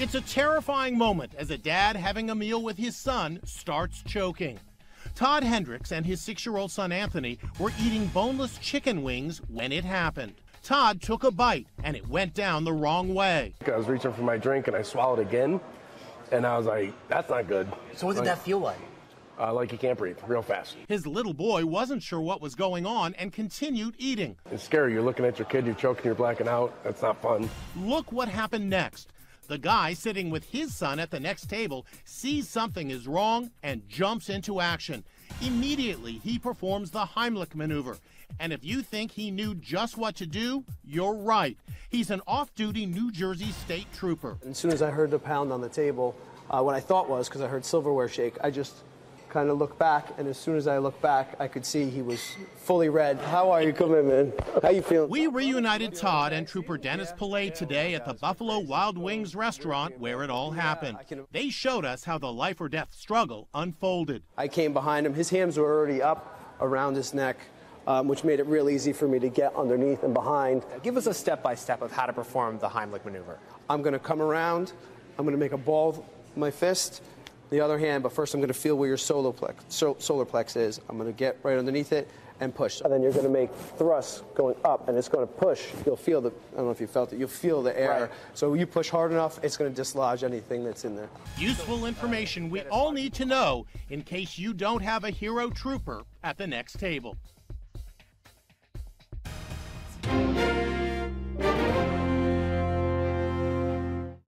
It's a terrifying moment as a dad having a meal with his son starts choking. Todd Hendricks and his six year old son Anthony were eating boneless chicken wings when it happened. Todd took a bite and it went down the wrong way. I was reaching for my drink and I swallowed again, and I was like, that's not good. So, what did like, that feel like? Uh, like you can't breathe, real fast. His little boy wasn't sure what was going on and continued eating. It's scary. You're looking at your kid, you're choking, you're blacking out. That's not fun. Look what happened next. The guy sitting with his son at the next table sees something is wrong and jumps into action. Immediately, he performs the Heimlich maneuver. And if you think he knew just what to do, you're right. He's an off duty New Jersey state trooper. As soon as I heard the pound on the table, uh, what I thought was, because I heard silverware shake, I just kind of looked back, and as soon as I looked back, I could see he was fully red. How are you coming, man? How you feeling? We reunited Todd and Trooper Dennis Pillay today at the Buffalo Wild Wings restaurant where it all happened. They showed us how the life or death struggle unfolded. I came behind him. His hands were already up around his neck. Um, which made it real easy for me to get underneath and behind. Give us a step by step of how to perform the Heimlich maneuver. I'm going to come around. I'm going to make a ball with my fist the other hand, but first I'm going to feel where your solar plex, so, solar plex is. I'm going to get right underneath it and push. And then you're going to make thrusts going up, and it's going to push. You'll feel the, I don't know if you felt it, you'll feel the air. Right. So you push hard enough, it's going to dislodge anything that's in there. Useful information we all need to know in case you don't have a hero trooper at the next table.